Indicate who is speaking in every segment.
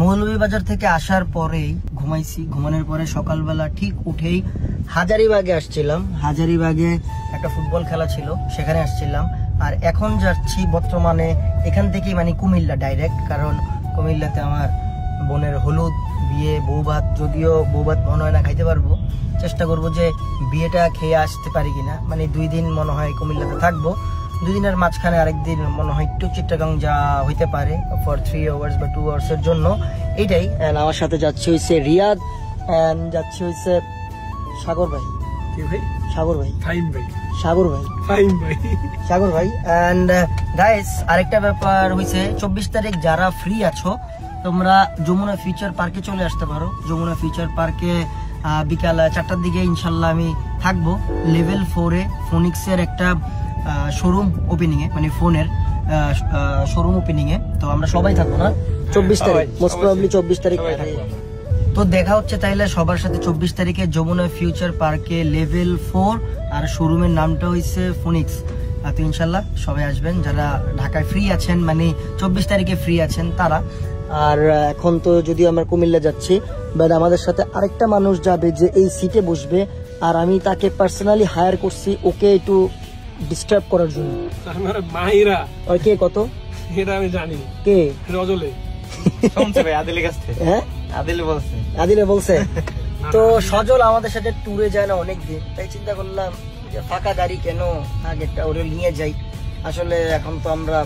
Speaker 1: মৌলভীবাজার থেকে আসার পরেই ঘুমাইছি। ঘুমানোর পরে সকালবেলা ঠিক উঠেই হাজারিবাগে আসছিলাম। হাজারিবাগে একটা ফুটবল খেলা ছিল, সেখানে আসছিলাম। আর এখন যাচ্ছি বর্তমানে এখান থেকেই মানে কুমিল্লা ডাইরেক্ট কারণ কুমিল্লাতে আমার বোনের হলুদ বিয়ে বৌভাত যদিও বৌভাত মনে হয় না খাইতে পারব। চেষ্টা করব যে বিয়েটা খেয়ে আসতে পারি কিনা। মানে দুই দিন মনে হয় কুমিল্লাতে থাকব। দুই দিনের মাঝখানে আরেকদিন মনে হয় একটু চিট্টাগাং যা হইতে পারে ফর থ্রি আওয়ার্স বা টু আওয়ার্স এর জন্য। এইটাই। And আমার সাথে যাচ্ছে হইছে রিয়াদ এন্ড যাচ্ছে হইছে সাগর ভাই।
Speaker 2: ভাই?
Speaker 1: সাগর ভাই। সাগর ভাই। সাগর ভাই। অ্যান্ড গাইস আরেকটা ব্যাপার হইছে চব্বিশ তারিখ যারা ফ্রি আছো তোমরা যমুনা ফিউচার পার্কে চলে আসতে পারো। যমুনা ফিউচার পার্কে বিকাল চারটার দিকে ইনশাল্লাহ আমি থাকব। লেভেল ফোরে ফোনিক্সের একটা শোরুম ওপেনিং এ মানে ফোনের শোরুম ওপেনিং এ তো আমরা সবাই থাকব না? চব্বিশ তারিখ মোস্ট। প্রবাবলি চব্বিশ তারিখ তো দেখা হচ্ছে তাইলে সবার সাথে চব্বিশ তারিখে যমুনা ফিউচার পার্কে লেভেল ফোর আর শোরুমের নামটা হচ্ছে ফোনিক্স তো ইনশাল্লাহ সবাই আসবেন যারা ঢাকায় ফ্রি আছেন মানে চব্বিশ তারিখে ফ্রি আছেন তারা। আর এখন তো যদি আমরা কুমিল্লা যাচ্ছি বাট আমাদের সাথে আরেকটা মানুষ যাবে যে এই সিটে বসবে আর আমি তাকে পার্সোনালি হায়ার করছি ওকে একটু ডিস্টার্ব করার জন্য।
Speaker 2: আমার মাহিরা।
Speaker 1: ওই কে কত?
Speaker 2: এটা আমি জানি।
Speaker 1: কে?
Speaker 2: রজলে।
Speaker 3: শুনছে ভাই আদিলের কাছ থেকে।
Speaker 1: হ্যাঁ?
Speaker 3: আদিল বলছে।
Speaker 1: আদিলে বলছে। তো সজল আমাদের সাথে ট্যুরে যায় না অনেক দিন তাই চিন্তা করলাম যে ফাঁকা গাড়ি কেন আগেরটা ওরে নিয়ে যাই। আসলে এখন তো আমরা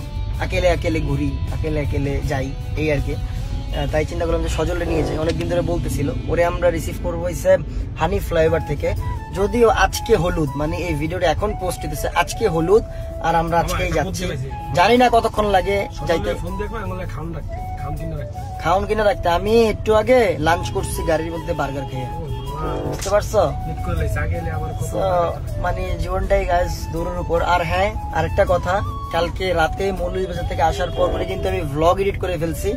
Speaker 1: একেলে একেলে ঘুরি একেলে একেলে যাই এই আর কি। তাই চিন্তা করলাম যে সজলে নিয়ে যাই। অনেকদিন ধরে বলতেছিল। ওরে আমরা রিসিভ করব হয়েছে হানি ফ্লাইওভার থেকে। যদিও আজকে হলুদ মানে এই ভিডিওটা এখন পোস্ট হতেছে আজকে হলুদ আর আমরা আজকেই যাচ্ছি। জানি না কতক্ষণ লাগে যাইতে।
Speaker 2: ফোন দেখো আমার খাউন কিনে রাখতে।
Speaker 1: আমি একটু আগে লাঞ্চ করছি গাড়ির মধ্যে বার্গার খেয়ে। বুঝতে পারছ? মানে জীবনটাই গাছ দূরের উপর। আর হ্যাঁ আরেকটা কথা কালকে রাতে মৌলভীবাজার থেকে আসার পর পরে কিন্তু আমি ভ্লগ এডিট করে ফেলছি।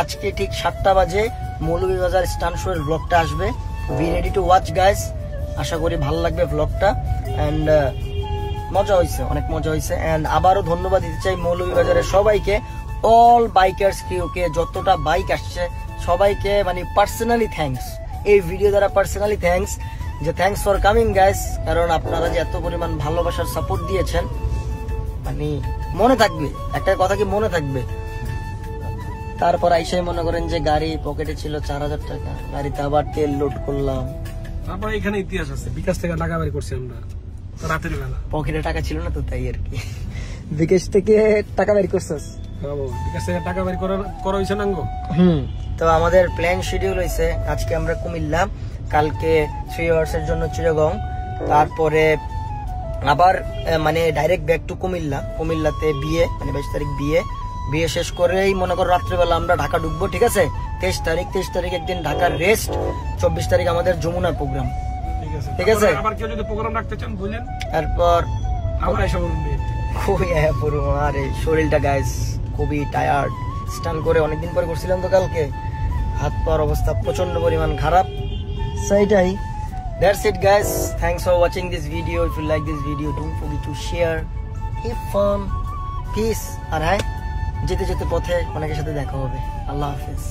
Speaker 1: আজকে ঠিক সাতটা বাজে মৌলভীবাজার স্টান শো এর ভ্লগটা আসবে। Be ready to watch guys আশা করি ভালো লাগবে ভ্লগটা অ্যান্ড মজা হয়েছে অনেক মজা হয়েছে অ্যান্ড আবারও ধন্যবাদ দিতে চাই মৌলভীবাজারের সবাইকে। অল বাইকার্স কিউকে যতটা বাইক আসছে সবাইকে মানে পার্সোনালি থ্যাঙ্কস এই ভিডিও দ্বারা পার্সোনালি থ্যাঙ্কস যে থ্যাঙ্কস ফর কামিং গাইস কারণ আপনারা যে এত পরিমাণ ভালোবাসার সাপোর্ট দিয়েছেন মানে মনে থাকবে একটা কথা কি মনে থাকবে? তারপর আইসাই মনে করেন যে গাড়ি পকেটে ছিল চার হাজার টাকা গাড়িতে আবার তেল লোড করলাম।
Speaker 2: তারপর এখানে ইতিহাস আছে বিকাশ থেকে টাকা বের করছি আমরা রাতের বেলা।
Speaker 1: পকেটে টাকা ছিল না তো তাই আর কি। বিকেশ থেকে টাকা বের করছিস? তো আমাদের প্ল্যান শিডিউল হয়েছে আজকে আমরা কুমিল্লা কালকে থ্রি আওয়ার্স এর জন্য চিরগং তারপরে আবার মানে ডাইরেক্ট ব্যাক টু কুমিল্লা কুমিল্লাতে বিয়ে মানে বাইশ তারিখ বিয়ে। বিয়ে শেষ করেই মনে করো রাত্রেবেলা আমরা ঢাকা ঢুকবো ঠিক আছে? তেইশ তারিখ তেইশ তারিখ একদিন ঢাকার রেস্ট চব্বিশ তারিখ আমাদের যমুনা প্রোগ্রাম
Speaker 2: ঠিক আছে। তারপরে।
Speaker 1: খুবই আরে শরীরটা গাইস খুবই টায়ার্ড স্টান করে অনেকদিন পরে করছিলাম তো কালকে। হাত পাওয়ার অবস্থা প্রচণ্ড পরিমাণ খারাপ। সেইটাই। That's it guys thanks for watching this video if you like this video don't forget to share hip farm peace আর হ্যাঁ যেতে যেতে পথে অনেকের সাথে দেখা হবে। আল্লাহ হাফিজ।